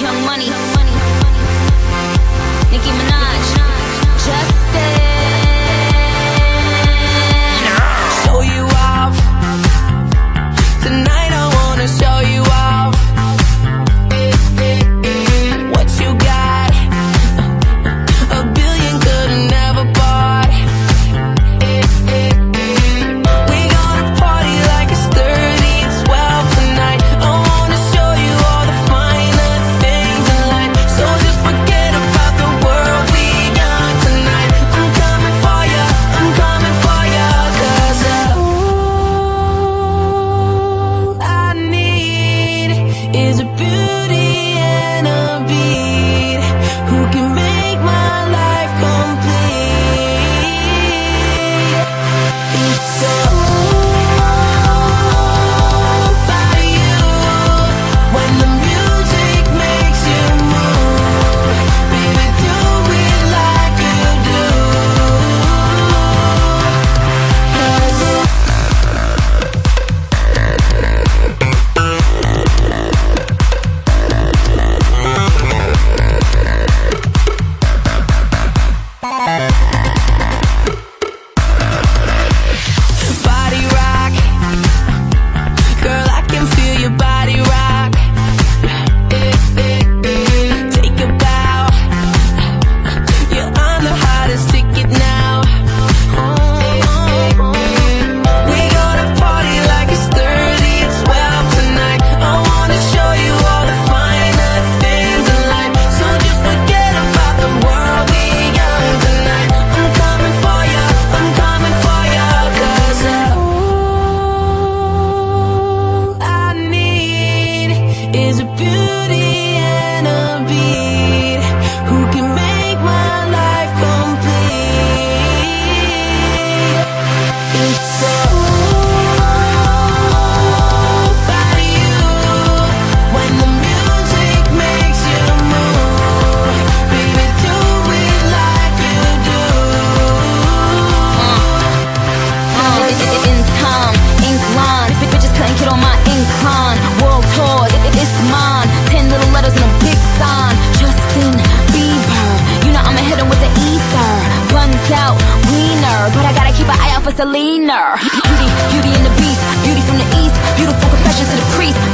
Young Money, Nicki Minaj. Pond, world tour, it, it's mine. Ten little letters and a big sign. Justin Bieber, you know I'ma hit him with the ether. Guns out, wiener, but I gotta keep an eye out for Selena. Beauty, beauty and the beast, beauty from the east, beautiful confessions to the priest.